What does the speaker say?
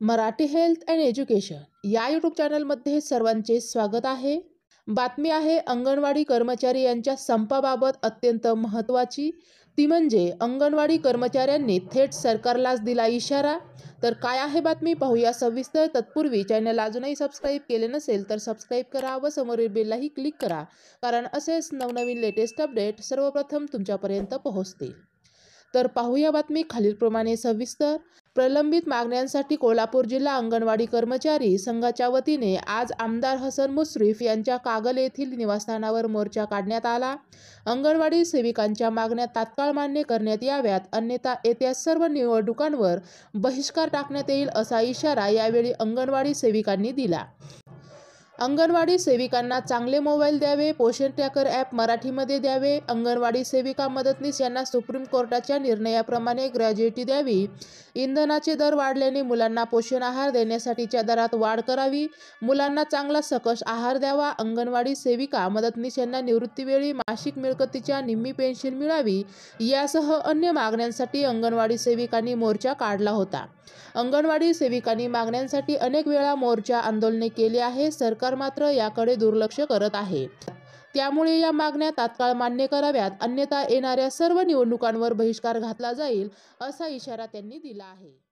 Marathi health and education या YouTube चॅनलमध्ये सर्वांचे स्वागत आहे. बातमी आहे अंगणवाडी कर्मचारी यांच्या संपाबाबत अत्यंत महत्त्वाची. ती म्हणजे अंगणवाडी कर्मचाऱ्यांनी थेट सरकारलाच दिला इशारा. तर काय आहे बातमी? पाहूया सविस्तर. तत्पूर्वी चॅनल अजूनही सबस्क्राईब केले नसेल तर सबस्क्राईब करा व समोरील बेललाही क्लिक करा. कारण असेच नवनवीन लेटेस्ट अपडेट सर्वप्रथम तुमच्यापर्यंत पोहोचतील. तर पाहूया बातमी खालीलप्रमाणे सविस्तर. प्रलंबित मागण्यांसाठी कोल्हापूर जिल्हा अंगणवाडी कर्मचारी संघाच्या वतीने आज आमदार हसन मुश्रीफ यांच्या कागल येथील निवासस्थानावर मोर्चा काढण्यात आला. अंगणवाडी सेविकांच्या मागण्या तात्काळ मान्य करण्यात याव्यात अन्यथा येत्या सर्व निवडणुकांवर बहिष्कार टाकण्यात येईल असा इशारा यावेळी अंगणवाडी सेविकांनी दिला. अंगणवाडी सेविकांना चांगले मोबाईल द्यावे पोषण ट्रॅकर ॲप मराठीमध्ये द्यावे. अंगणवाडी सेविका मदतनीस यांना सुप्रीम कोर्टाच्या निर्णयाप्रमाणे ग्रॅज्युएटी द्यावी. इंधनाचे दर वाढल्याने मुलांना पोषण आहार देण्यासाठीच्या दरात वाढ करावी. मुलांना चांगला सकस आहार द्यावा. अंगणवाडी सेविका मदतनीस यांना निवृत्तीवेळी मासिक मिळकतीच्या निम्मी पेन्शन मिळावी. यासह अन्य मागण्यांसाठी अंगणवाडी सेविकांनी मोर्चा काढला होता. अंगणवाडी सेविकांनी मागण्यांसाठी अनेक वेळा मोर्चा आंदोलने केली आहे. सरकार मात्र याकडे दुर्लक्ष करत आहे. त्यामुळे या मागण्या तात्काळ मान्य कराव्यात अन्यथा येणाऱ्या सर्व निवडणुकांवर बहिष्कार घातला जाईल असा इशारा त्यांनी दिला आहे.